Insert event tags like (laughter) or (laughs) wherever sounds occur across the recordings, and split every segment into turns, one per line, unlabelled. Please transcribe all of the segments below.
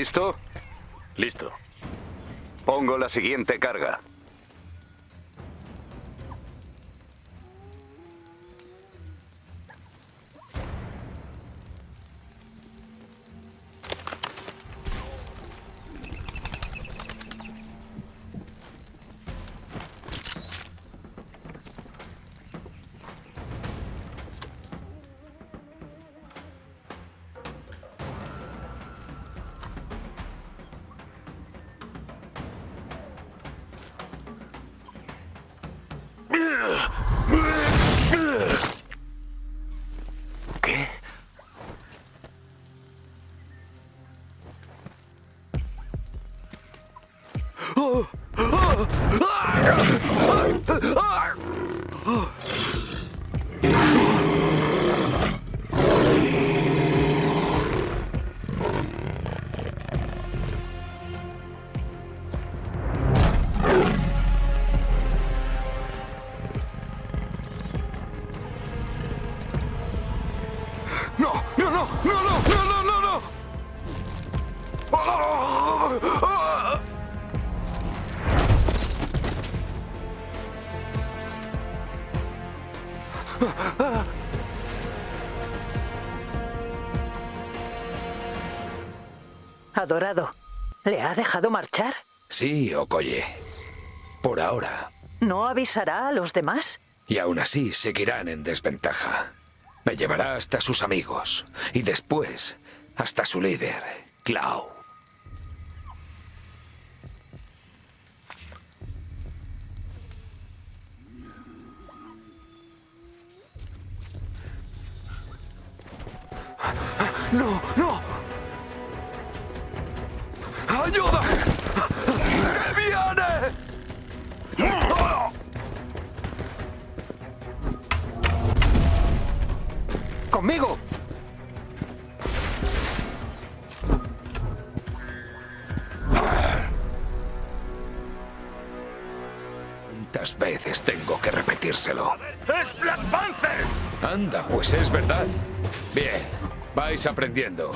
¿Listo?
Listo.
Pongo la siguiente carga. ¡No! ¡No, no! ¡No, no! ¡No, no, no, no!
Adorado, ¿le ha dejado marchar?
Sí, Okoye. Por ahora.
¿No avisará a los demás?
Y aún así seguirán en desventaja. Me llevará hasta sus amigos. Y después hasta su líder, Clau.
¡No, no! ¡Ayuda!
¡Conmigo!
¿Cuántas veces tengo que repetírselo?
¡Es Black Panther!
Anda, pues es verdad. Bien, vais aprendiendo.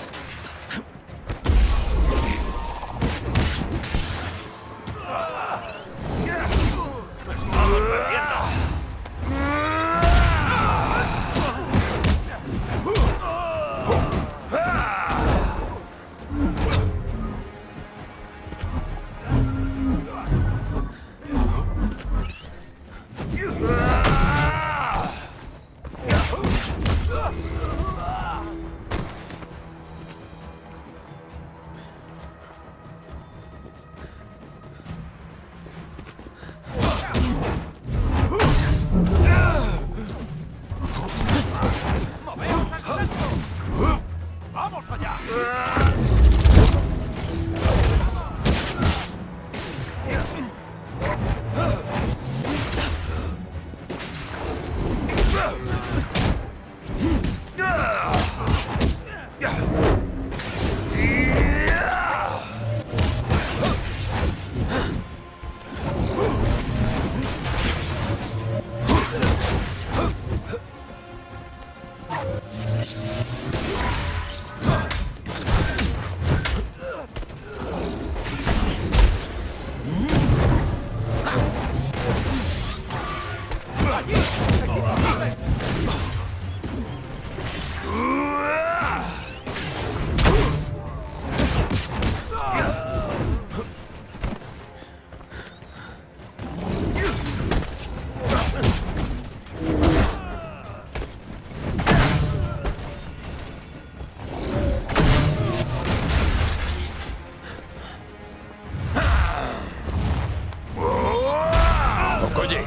Okoye,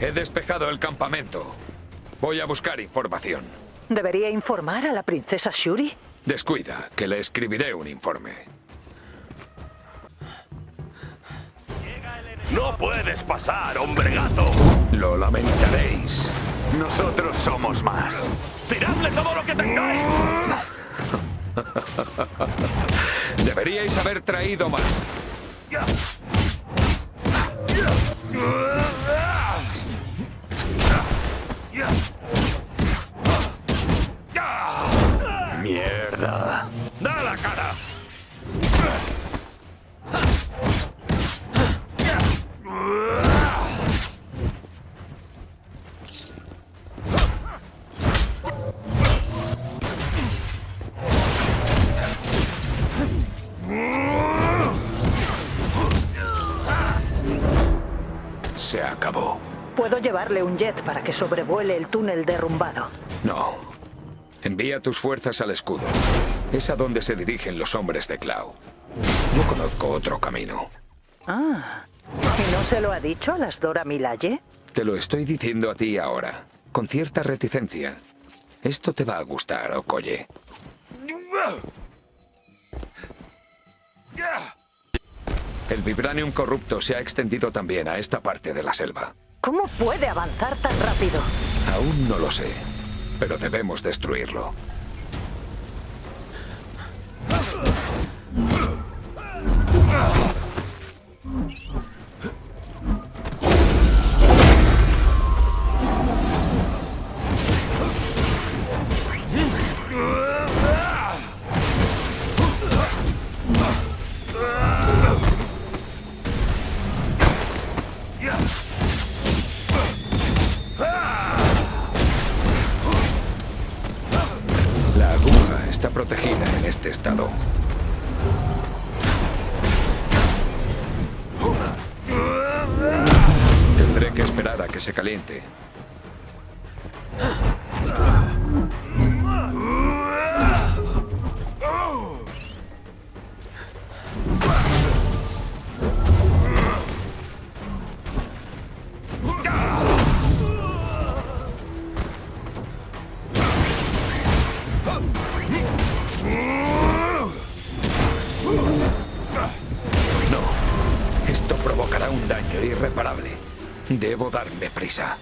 he despejado el campamento. Voy a buscar información.
¿Debería informar a la princesa Shuri?
Descuida, que le escribiré un informe.
¡No puedes pasar, hombre gato!
Lo lamentaréis.
Nosotros somos más.
¡Tiradle todo lo que tengáis!
Deberíais haber traído más. Acabó.
Puedo llevarle un jet para que sobrevuele el túnel derrumbado.
No. Envía tus fuerzas al escudo. Es a donde se dirigen los hombres de Clau. Yo conozco otro camino.
Ah. ¿Y no se lo ha dicho a las Dora Milaje?
Te lo estoy diciendo a ti ahora, con cierta reticencia. Esto te va a gustar, Okoye. El vibranium corrupto se ha extendido también a esta parte de la selva.
¿Cómo puede avanzar tan rápido?
Aún no lo sé, pero debemos destruirlo. Debo darme prisa.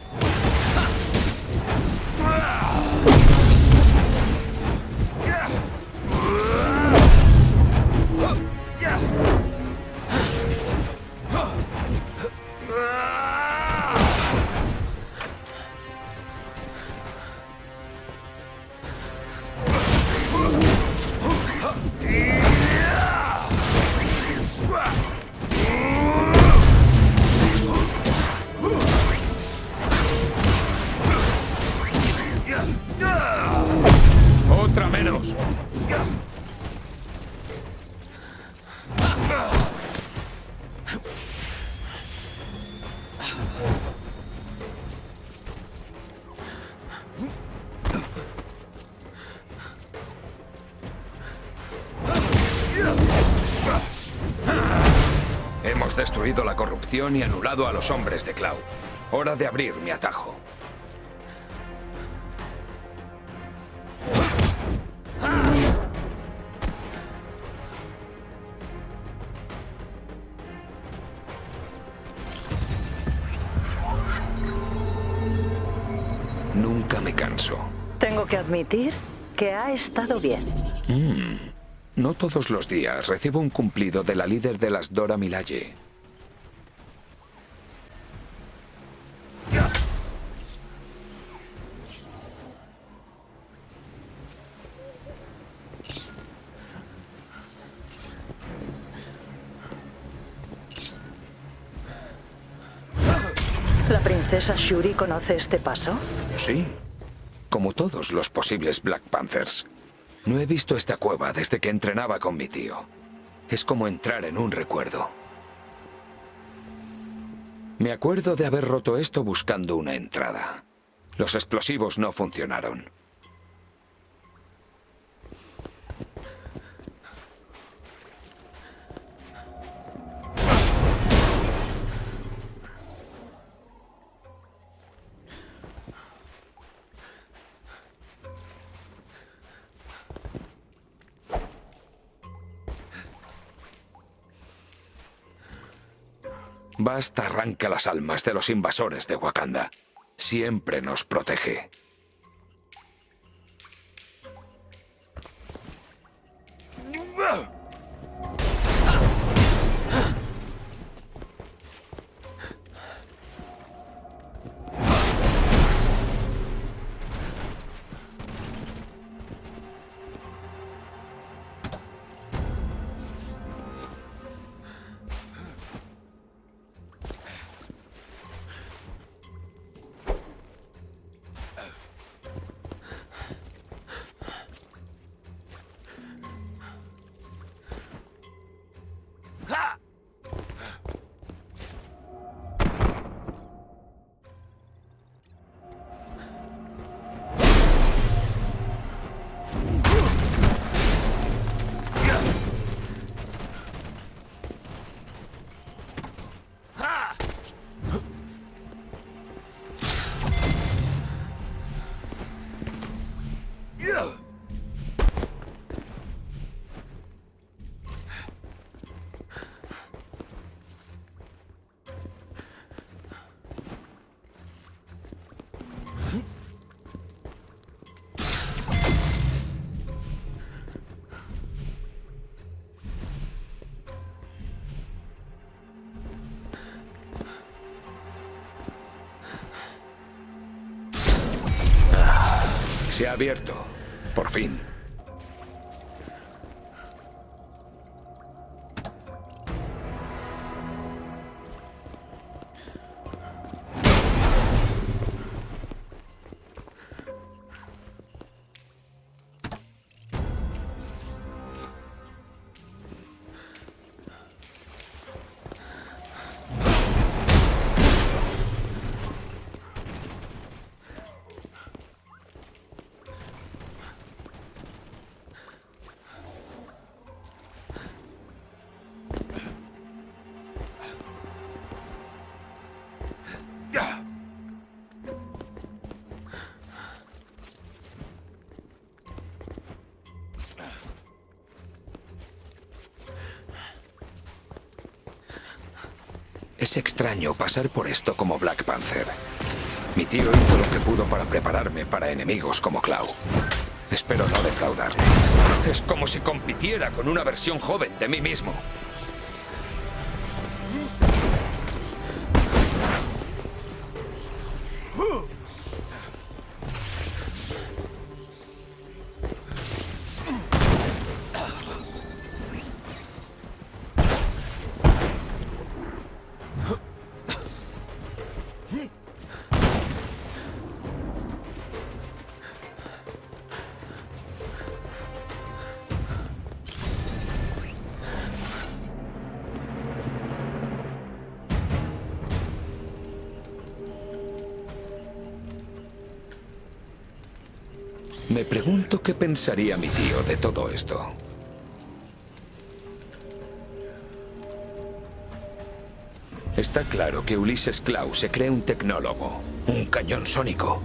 Y anulado a los hombres de Clau. Hora de abrir mi atajo. Nunca me canso.
Tengo que admitir que ha estado bien.
No todos los días recibo un cumplido de la líder de las Dora Milaje.
Conoce este paso?
Sí, como todos los posibles Black Panthers. No he visto esta cueva desde que entrenaba con mi tío. Es como entrar en un recuerdo. Me acuerdo de haber roto esto buscando una entrada. Los explosivos no funcionaron. Basta arranca las almas de los invasores de Wakanda. Siempre nos protege. Se ha abierto. Por fin. Extraño pasar por esto como Black Panther. Mi tío hizo lo que pudo para prepararme para enemigos como Clau. Espero no defraudarle. Es como si compitiera con una versión joven de mí mismo. Me pregunto qué pensaría mi tío de todo esto. Está claro que Ulises Clau se cree un tecnólogo, un cañón sónico.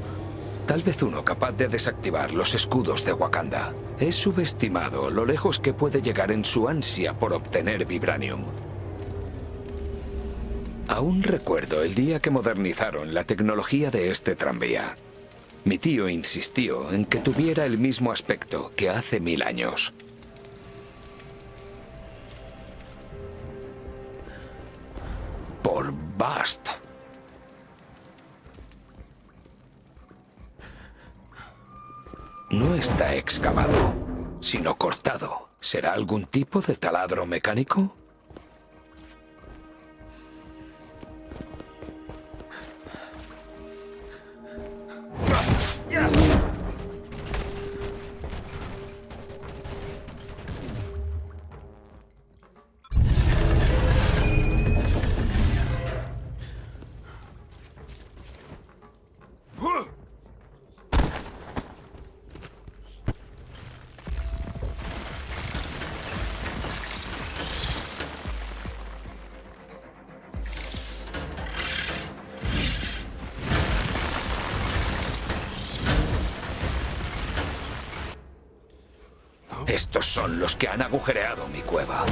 Tal vez uno capaz de desactivar los escudos de Wakanda. Es subestimado lo lejos que puede llegar en su ansia por obtener vibranium. Aún recuerdo el día que modernizaron la tecnología de este tranvía. Mi tío insistió en que tuviera el mismo aspecto que hace mil años. Por Bast. No está excavado, sino cortado. ¿Será algún tipo de taladro mecánico? Estos son los que han agujereado mi cueva.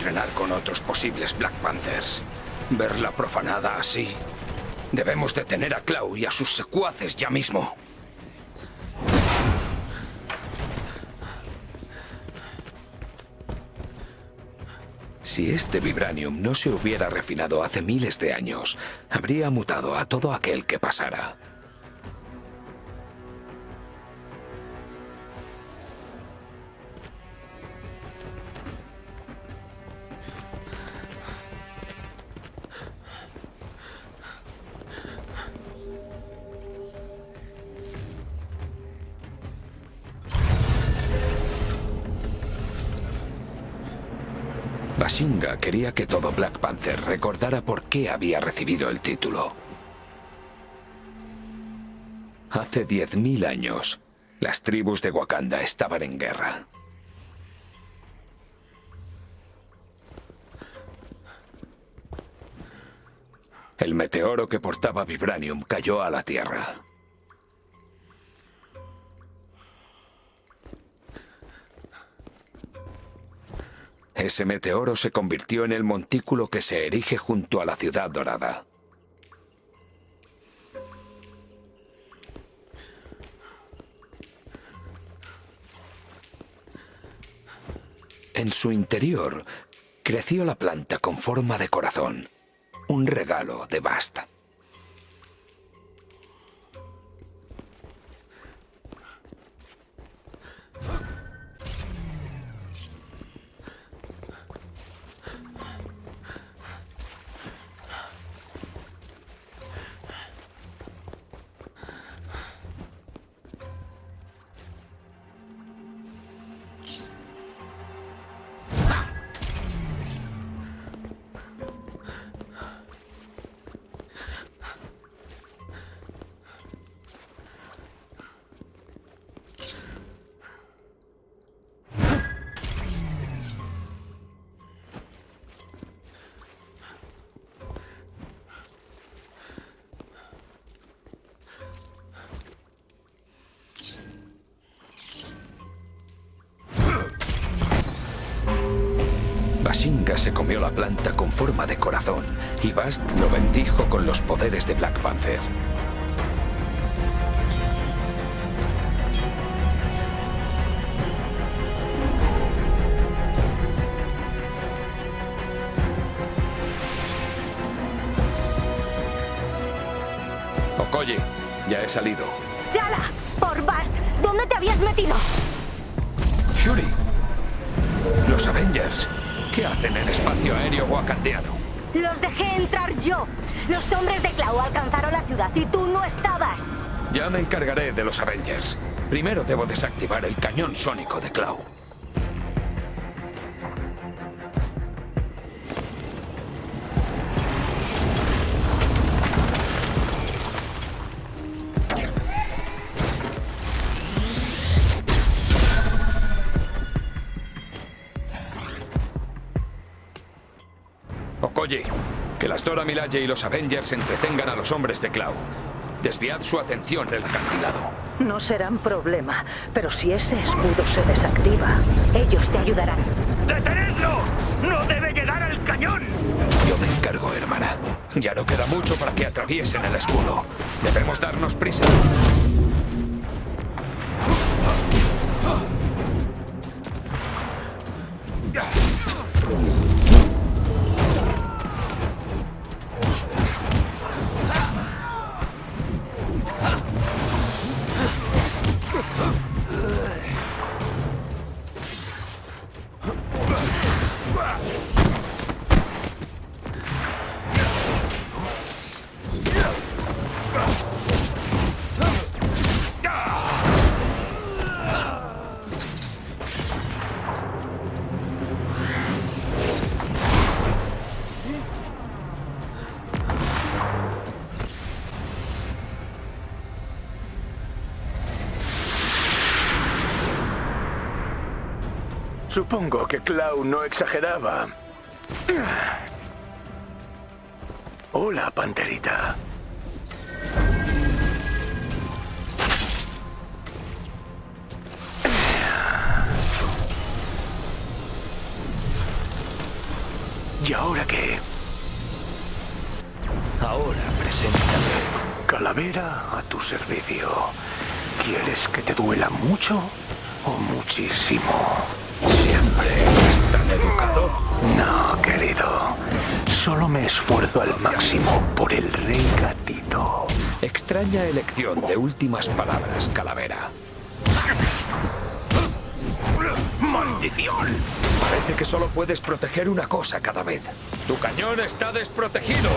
entrenar con otros posibles Black Panthers. Verla profanada así. Debemos detener a Clau y a sus secuaces ya mismo. Si este vibranium no se hubiera refinado hace miles de años, habría mutado a todo aquel que pasara. Bashinga quería que todo Black Panther recordara por qué había recibido el título. Hace 10.000 años, las tribus de Wakanda estaban en guerra. El meteoro que portaba Vibranium cayó a la Tierra. Ese meteoro se convirtió en el montículo que se erige junto a la ciudad dorada. En su interior creció la planta con forma de corazón, un regalo de Basta. Forma de corazón y Bast lo bendijo con los poderes de Black Panther. Okoye, ya he salido.
¡Yala! ¡Por Bast! ¿Dónde te habías metido?
Shuri. Los Avengers. ¿Qué hacen en espacio aéreo wakandiano?
Los dejé entrar yo. Los hombres de Clau alcanzaron la ciudad y tú no estabas.
Ya me encargaré de los Avengers. Primero debo desactivar el cañón sónico de Clau. Las Dora Milaje y los Avengers entretengan a los hombres de Clau. Desviad su atención del acantilado.
No serán problema, pero si ese escudo se desactiva, ellos te ayudarán.
¡Detenedlo! ¡No debe llegar al cañón!
Yo me encargo, hermana. Ya no queda mucho para que atraviesen el escudo. Debemos darnos prisa.
Supongo que Clau no exageraba. Hola, panterita. ¿Y ahora qué?
Ahora preséntame.
Calavera a tu servicio. ¿Quieres que te duela mucho o muchísimo? No, querido. Solo me esfuerzo al máximo por el rey gatito.
Extraña elección de últimas palabras, Calavera.
¡Maldición!
Parece que solo puedes proteger una cosa cada vez. Tu cañón está desprotegido.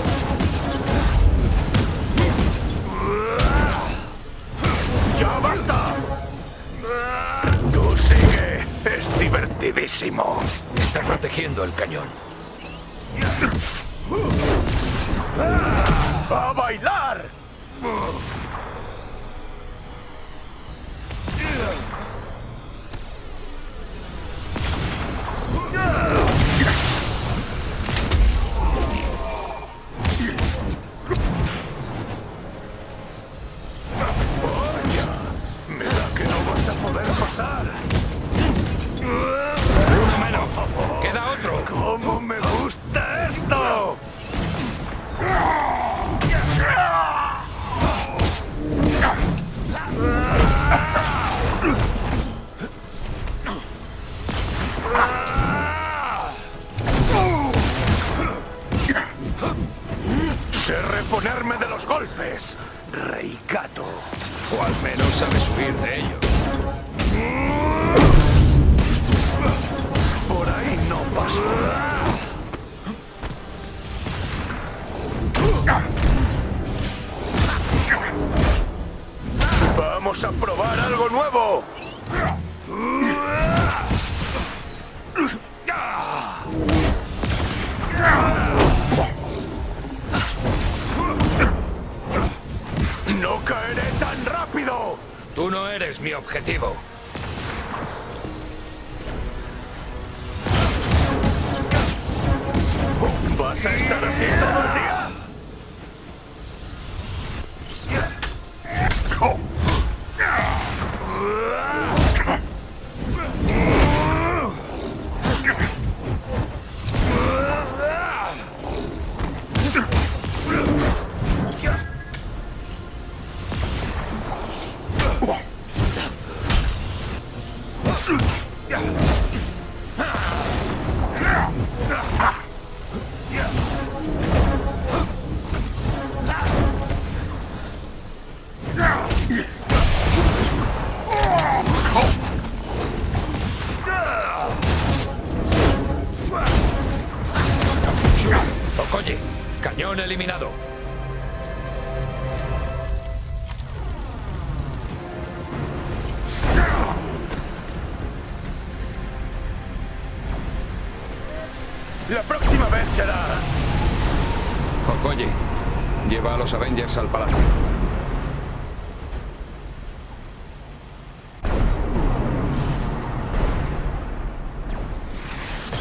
Protegiendo el cañón.
¡A bailar!
Eres mi objetivo. Avengers al palacio.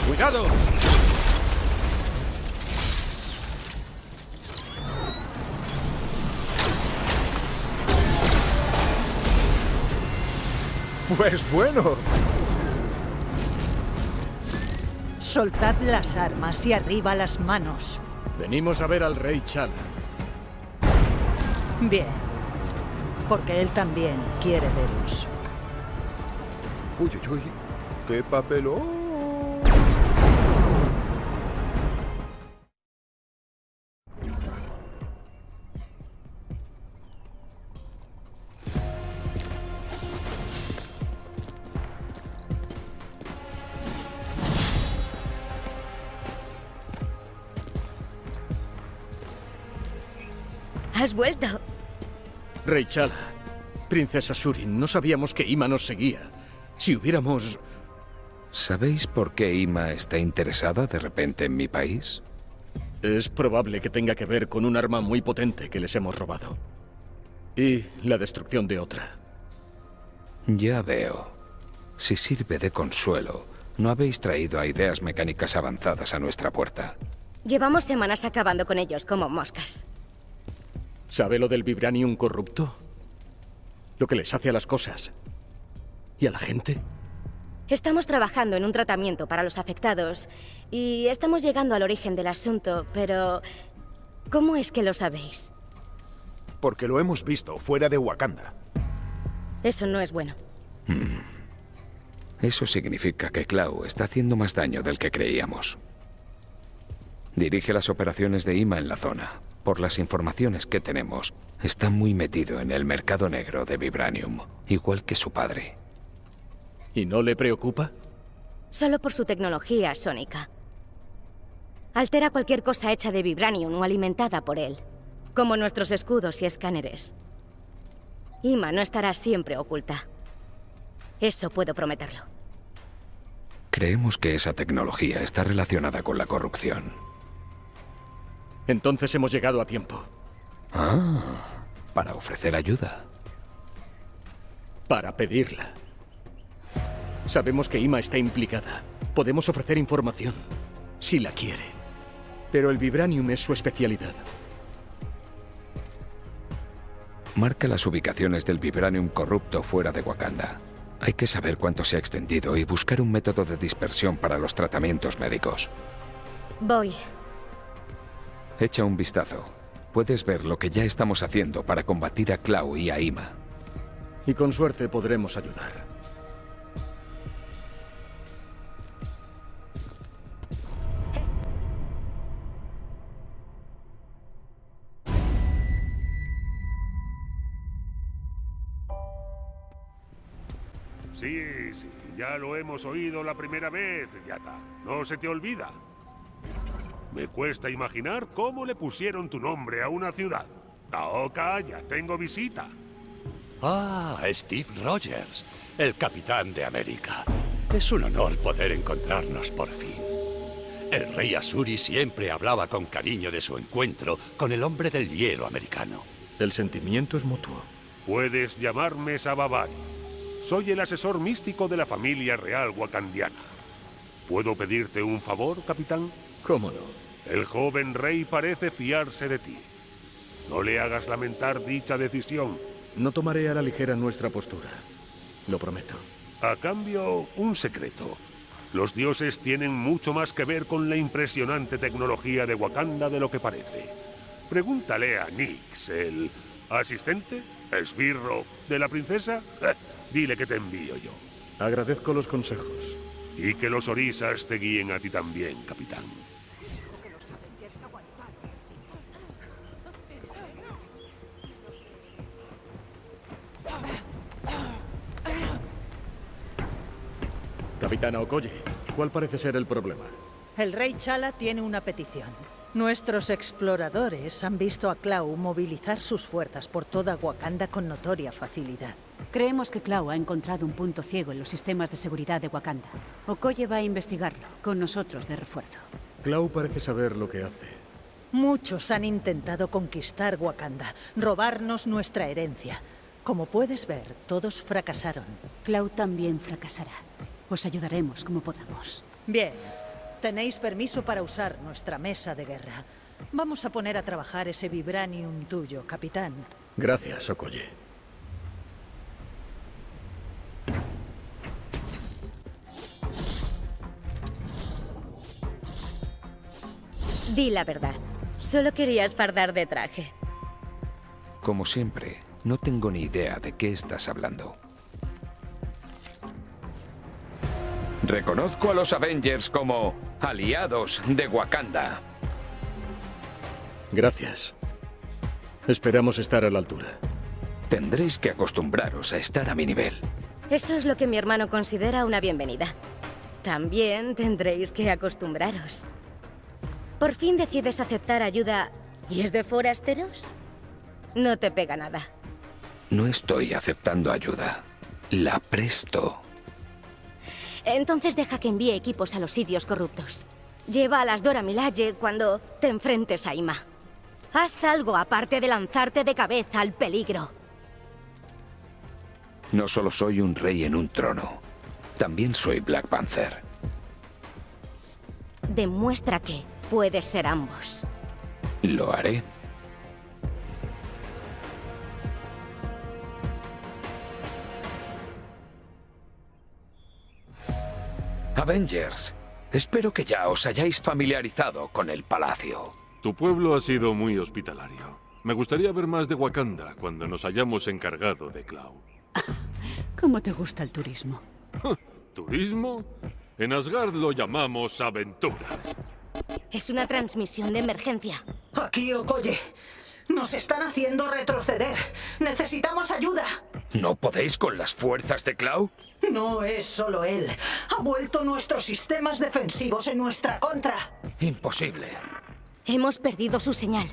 ¡Cuidado!
Pues bueno.
Soltad las armas y arriba las manos.
Venimos a ver al rey Chala.
Bien. Porque él también quiere veros.
Uy, uy, uy. ¡Qué papelón!
Has vuelto.
Rey Chala. Princesa Surin, no sabíamos que Ima nos seguía. Si hubiéramos...
¿Sabéis por qué Ima está interesada de repente en mi país?
Es probable que tenga que ver con un arma muy potente que les hemos robado. Y la destrucción de otra.
Ya veo. Si sirve de consuelo, no habéis traído a ideas mecánicas avanzadas a nuestra puerta.
Llevamos semanas acabando con ellos como moscas.
¿Sabe lo del vibranium corrupto? Lo que les hace a las cosas. ¿Y a la gente?
Estamos trabajando en un tratamiento para los afectados y estamos llegando al origen del asunto, pero... ¿Cómo es que lo sabéis?
Porque lo hemos visto fuera de Wakanda.
Eso no es bueno.
Eso significa que Clau está haciendo más daño del que creíamos. Dirige las operaciones de IMA en la zona. Por las informaciones que tenemos, está muy metido en el mercado negro de Vibranium, igual que su padre.
¿Y no le preocupa?
Solo por su tecnología sónica. Altera cualquier cosa hecha de Vibranium o alimentada por él, como nuestros escudos y escáneres. Ima no estará siempre oculta. Eso puedo prometerlo.
Creemos que esa tecnología está relacionada con la corrupción.
Entonces hemos llegado a tiempo.
Ah, para ofrecer ayuda.
Para pedirla. Sabemos que Ima está implicada. Podemos ofrecer información, si la quiere. Pero el vibranium es su especialidad.
Marca las ubicaciones del vibranium corrupto fuera de Wakanda. Hay que saber cuánto se ha extendido y buscar un método de dispersión para los tratamientos médicos.
Voy.
Echa un vistazo. Puedes ver lo que ya estamos haciendo para combatir a Clau y a Ima.
Y con suerte podremos ayudar.
Sí, sí, ya lo hemos oído la primera vez, Yata. No se te olvida. Me cuesta imaginar cómo le pusieron tu nombre a una ciudad. Taoka, ya tengo visita.
Ah, Steve Rogers, el capitán de América. Es un honor poder encontrarnos por fin. El rey Asuri siempre hablaba con cariño de su encuentro con el hombre del hielo americano.
El sentimiento es mutuo.
Puedes llamarme Sababari. Soy el asesor místico de la familia real wakandiana. ¿Puedo pedirte un favor, capitán?
¿Cómo no?
El joven rey parece fiarse de ti. No le hagas lamentar dicha decisión.
No tomaré a la ligera nuestra postura. Lo prometo.
A cambio, un secreto. Los dioses tienen mucho más que ver con la impresionante tecnología de Wakanda de lo que parece. Pregúntale a Nix, el asistente, esbirro de la princesa. (laughs) Dile que te envío yo.
Agradezco los consejos.
Y que los orisas te guíen a ti también, capitán.
Capitana Okoye, ¿cuál parece ser el problema?
El rey Chala tiene una petición. Nuestros exploradores han visto a Clau movilizar sus fuerzas por toda Wakanda con notoria facilidad.
Creemos que Clau ha encontrado un punto ciego en los sistemas de seguridad de Wakanda. Okoye va a investigarlo, con nosotros de refuerzo.
Clau parece saber lo que hace.
Muchos han intentado conquistar Wakanda, robarnos nuestra herencia. Como puedes ver, todos fracasaron.
Clau también fracasará. Os ayudaremos como podamos.
Bien. Tenéis permiso para usar nuestra mesa de guerra. Vamos a poner a trabajar ese vibranium tuyo, capitán.
Gracias, Okoye.
Di la verdad. Solo querías fardar de traje.
Como siempre, no tengo ni idea de qué estás hablando. Reconozco a los Avengers como aliados de Wakanda.
Gracias. Esperamos estar a la altura.
Tendréis que acostumbraros a estar a mi nivel.
Eso es lo que mi hermano considera una bienvenida. También tendréis que acostumbraros. ¿Por fin decides aceptar ayuda y es de forasteros? No te pega nada.
No estoy aceptando ayuda. La presto.
Entonces deja que envíe equipos a los sitios corruptos. Lleva a las Dora Milaje cuando te enfrentes a Ima. Haz algo aparte de lanzarte de cabeza al peligro.
No solo soy un rey en un trono, también soy Black Panther.
Demuestra que puedes ser ambos.
Lo haré. Avengers, espero que ya os hayáis familiarizado con el palacio.
Tu pueblo ha sido muy hospitalario. Me gustaría ver más de Wakanda cuando nos hayamos encargado de Clau. (laughs)
¿Cómo te gusta el turismo? (laughs)
¿Turismo? En Asgard lo llamamos aventuras.
Es una transmisión de emergencia.
Aquí, Okoye. Nos están haciendo retroceder. Necesitamos ayuda.
¿No podéis con las fuerzas de Clau?
No es solo él. Ha vuelto nuestros sistemas defensivos en nuestra contra.
Imposible.
Hemos perdido su señal.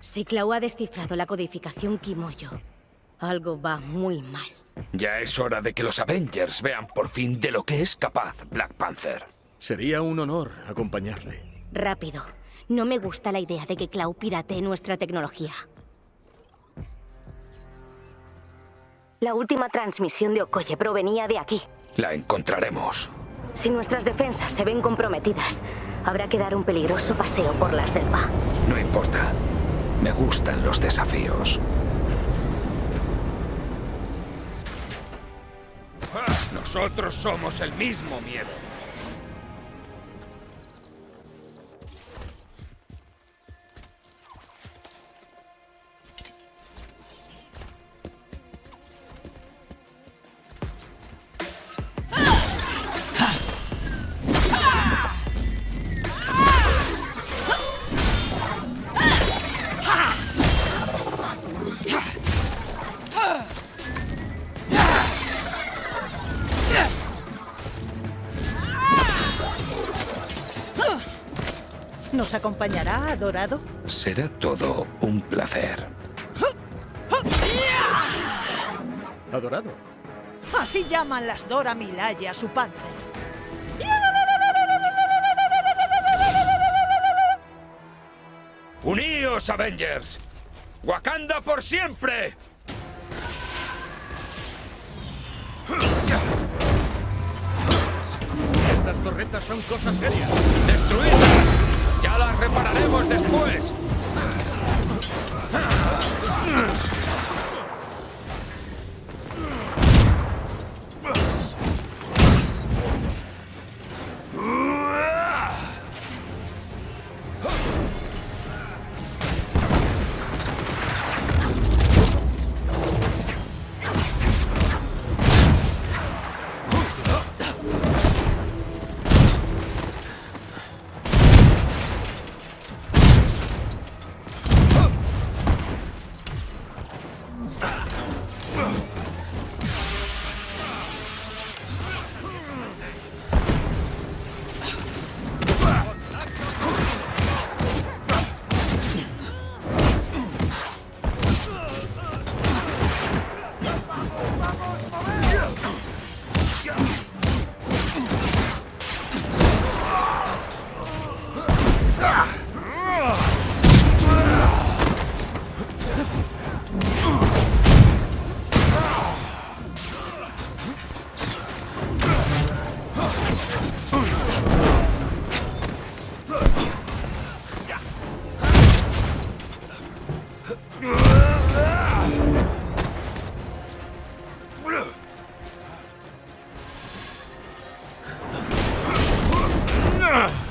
Si Clau ha descifrado la codificación Kimoyo, algo va muy mal.
Ya es hora de que los Avengers vean por fin de lo que es capaz Black Panther.
Sería un honor acompañarle.
Rápido. No me gusta la idea de que Clau piratee nuestra tecnología. La última transmisión de Okoye provenía de aquí.
La encontraremos.
Si nuestras defensas se ven comprometidas, habrá que dar un peligroso paseo por la selva.
No importa. Me gustan los desafíos. Nosotros somos el mismo miedo.
¿Nos acompañará, Dorado?
Será todo un placer.
Adorado.
Así llaman las Dora Milaje a su padre.
¡Uníos, Avengers! ¡Wakanda por siempre!
Estas torretas son cosas serias.
¡Destruidlas! ¡Ya las repararemos después!
Ah!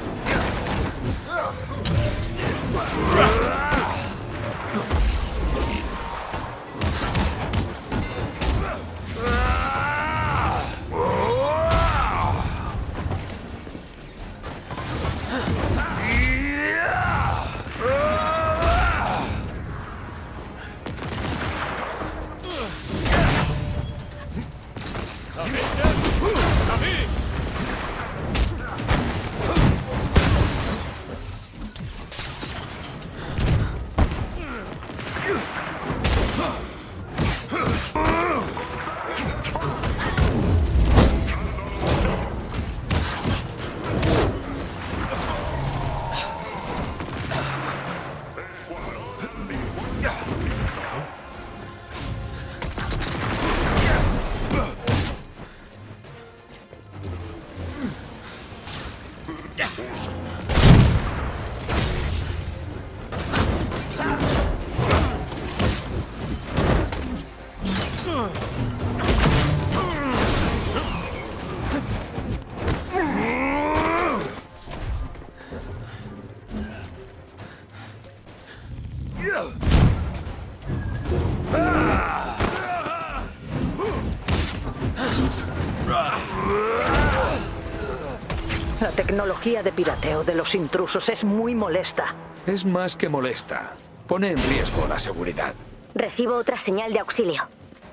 Tecnología de pirateo de los intrusos es muy molesta.
Es más que molesta. Pone en riesgo la seguridad.
Recibo otra señal de auxilio.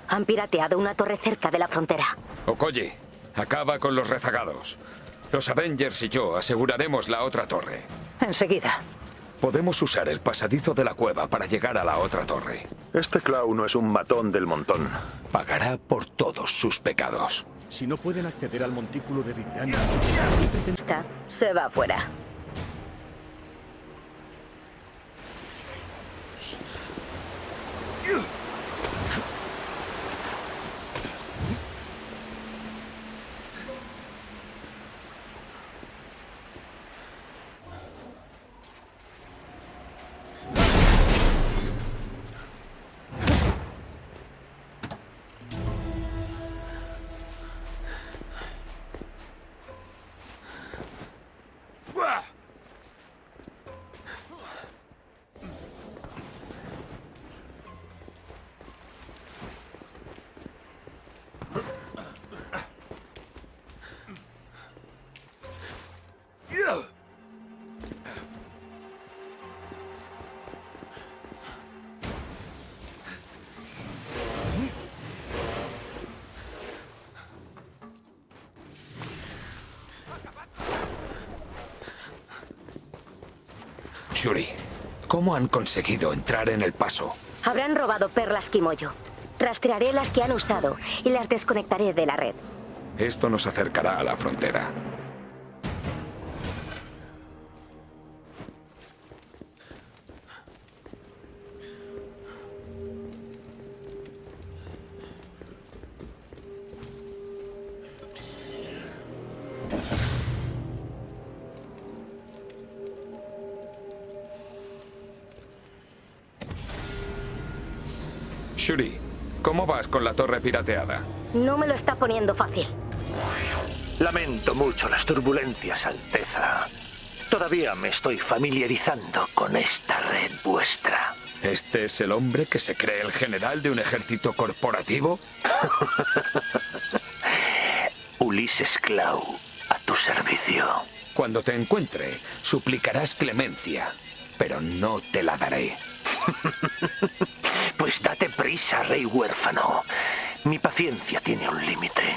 Han pirateado una torre cerca de la frontera.
Okoye, acaba con los rezagados. Los Avengers y yo aseguraremos la otra torre.
Enseguida.
Podemos usar el pasadizo de la cueva para llegar a la otra torre.
Este Clau no es un matón del montón.
Pagará por todos sus pecados.
Si no pueden acceder al montículo de Vibranium...
Está, se va afuera.
Shuri, ¿cómo han conseguido entrar en el paso?
Habrán robado perlas Kimoyo. Rastrearé las que han usado y las desconectaré de la red.
Esto nos acercará a la frontera. Vas con la torre pirateada?
No me lo está poniendo fácil.
Lamento mucho las turbulencias, Alteza. Todavía me estoy familiarizando con esta red vuestra.
¿Este es el hombre que se cree el general de un ejército corporativo? (laughs)
Ulises Clau, a tu servicio.
Cuando te encuentre, suplicarás clemencia, pero no te la daré. (laughs)
Prisa, rey huérfano. Mi paciencia tiene un límite.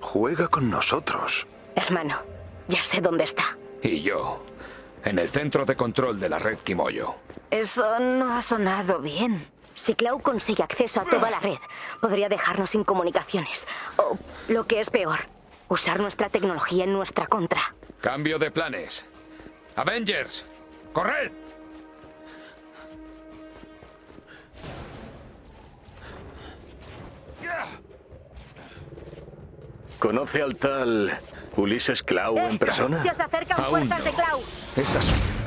Juega con nosotros.
Hermano, ya sé dónde está.
Y yo, en el centro de control de la red Kimoyo.
Eso no ha sonado bien. Si Clau consigue acceso a toda la red, podría dejarnos sin comunicaciones. O, lo que es peor, usar nuestra tecnología en nuestra contra.
Cambio de planes. Avengers, corred.
¿Conoce al tal Ulises Clau en persona?
Se os acercan
Aún
fuerzas
no.
de Clau.
Esas...
¡Le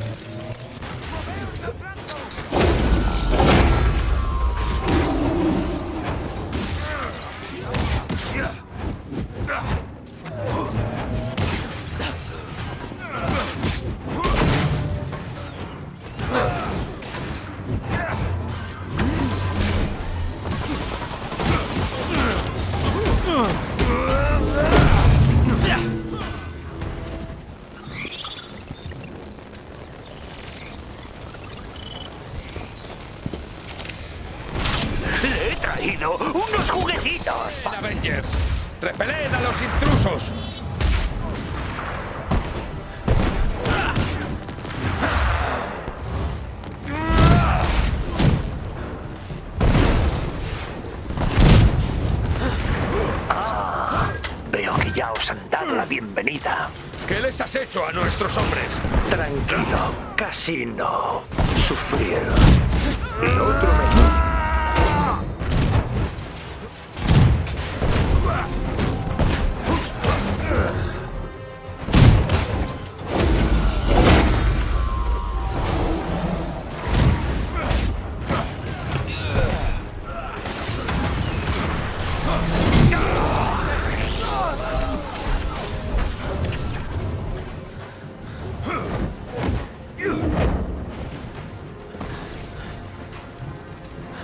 has hecho a nuestros hombres?
Tranquilo, casi no. Sufrieron.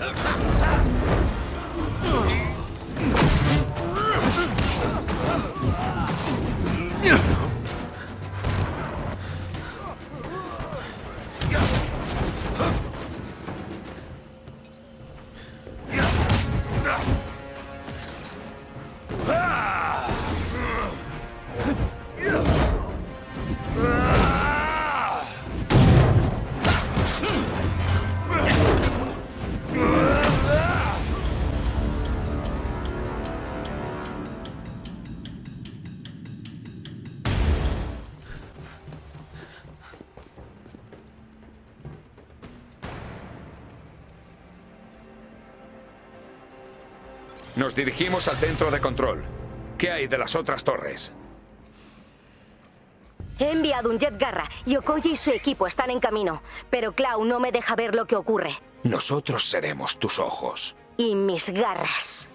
Ha!
Nos dirigimos al centro de control. ¿Qué hay de las otras torres?
He enviado un jet garra y Okoye y su equipo están en camino, pero Clau no me deja ver lo que ocurre.
Nosotros seremos tus ojos.
Y mis garras.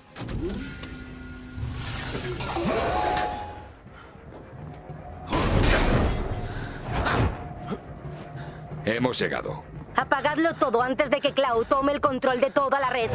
Hemos llegado.
Apagadlo todo antes de que Clau tome el control de toda la red.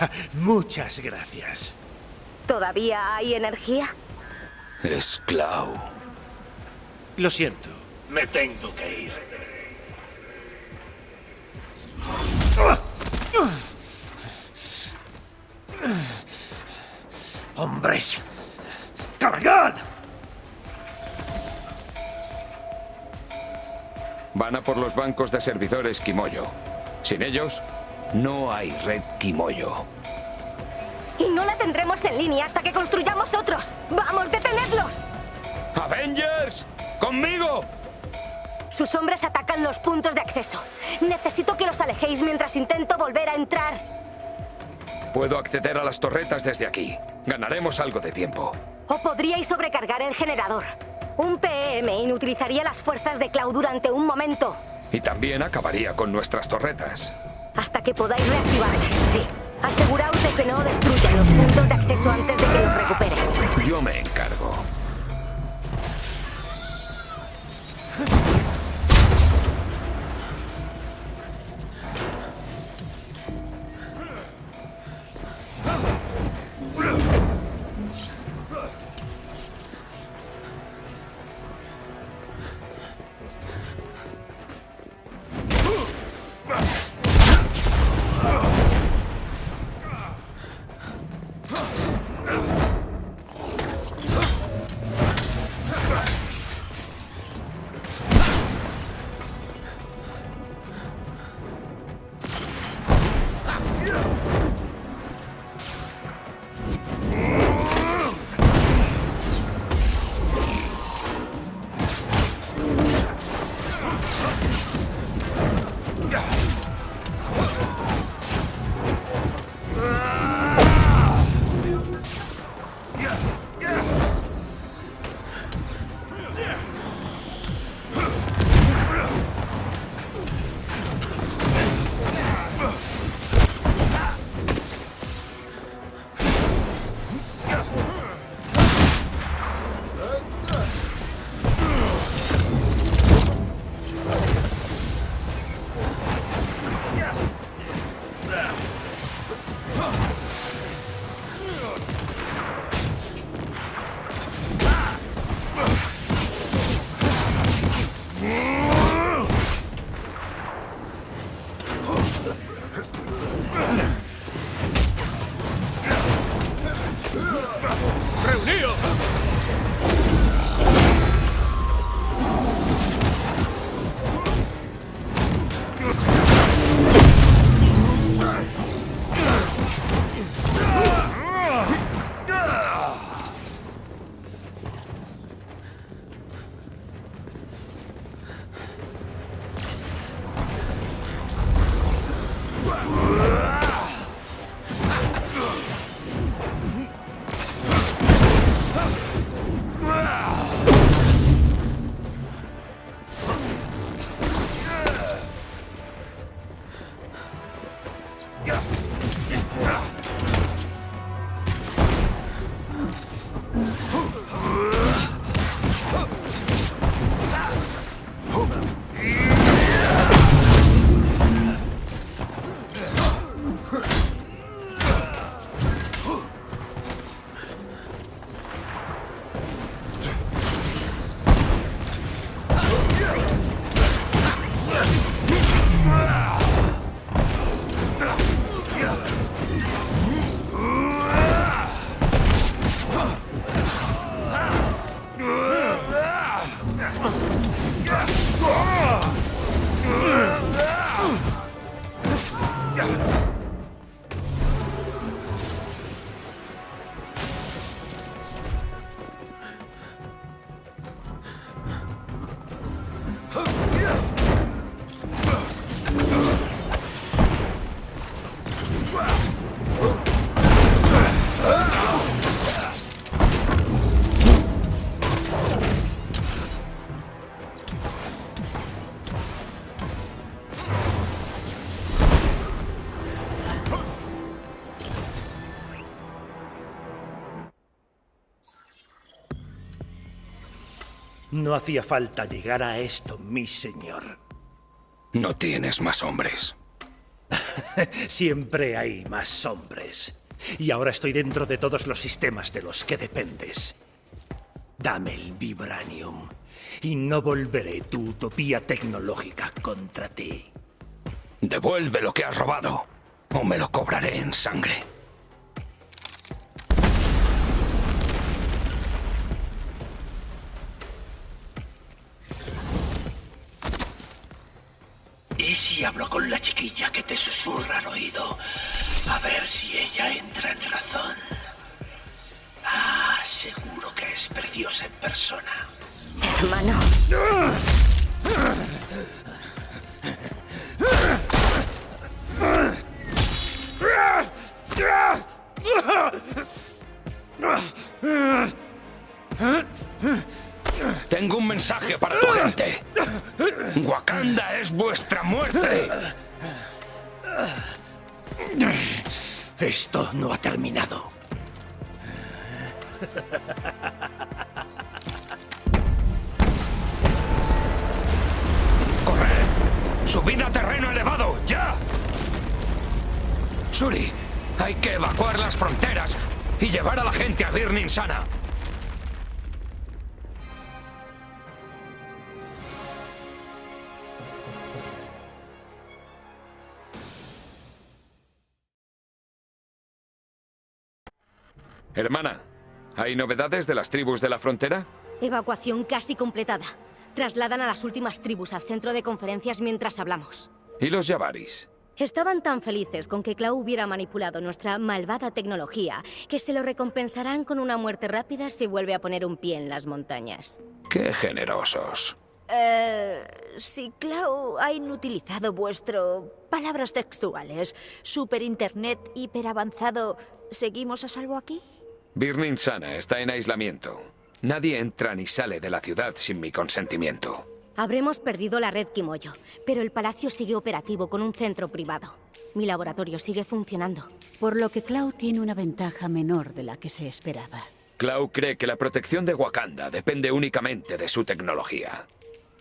(laughs)
muchas gracias.
¿Todavía hay energía?
Es Clau.
Lo siento, me tengo que ir. ¡Hombres! ¡Cargad!
Van a por los bancos de servidores Kimoyo. Sin ellos, no hay red Kimoyo.
Y no la tendremos en línea hasta que construyamos otros. ¡Vamos, detenedlos!
¡Avengers! ¡Conmigo!
Sus hombres atacan los puntos de acceso. Necesito que los alejéis mientras intento volver a entrar.
Puedo acceder a las torretas desde aquí. Ganaremos algo de tiempo.
O podríais sobrecargar el generador. Un PM inutilizaría las fuerzas de Cloud durante un momento.
Y también acabaría con nuestras torretas
hasta que podáis reactivarlas. Sí. Aseguraos de que no destruyan los puntos de acceso antes de que los recupere.
Yo me encargo.
No hacía falta llegar a esto, mi señor.
No tienes más hombres. (laughs)
Siempre hay más hombres. Y ahora estoy dentro de todos los sistemas de los que dependes. Dame el vibranium y no volveré tu utopía tecnológica contra ti.
Devuelve lo que has robado o me lo cobraré en sangre.
Si hablo con la chiquilla que te susurra al oído? A ver si ella entra en razón. Ah, seguro que es preciosa en persona.
Hermano. (laughs)
Tengo un mensaje para tu gente. Wakanda es vuestra muerte.
Esto no ha terminado.
¡Corred! ¡Subid a terreno elevado! ¡Ya! Suri, hay que evacuar las fronteras y llevar a la gente a Birnin sana. Hermana, ¿hay novedades de las tribus de la frontera?
Evacuación casi completada. Trasladan a las últimas tribus al centro de conferencias mientras hablamos.
¿Y los Yavaris?
Estaban tan felices con que Clau hubiera manipulado nuestra malvada tecnología que se lo recompensarán con una muerte rápida si vuelve a poner un pie en las montañas.
¡Qué generosos!
Eh, si Clau ha inutilizado vuestro... palabras textuales, super internet hiperavanzado, ¿seguimos a salvo aquí?
Birnin Sana está en aislamiento. Nadie entra ni sale de la ciudad sin mi consentimiento.
Habremos perdido la red Kimoyo, pero el palacio sigue operativo con un centro privado. Mi laboratorio sigue funcionando.
Por lo que Clau tiene una ventaja menor de la que se esperaba.
Clau cree que la protección de Wakanda depende únicamente de su tecnología.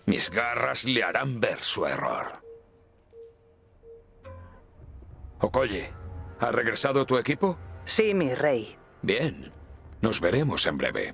Mis garras le harán ver su error. Okoye, ¿ha regresado tu equipo?
Sí, mi rey.
Bien. Nos veremos en breve.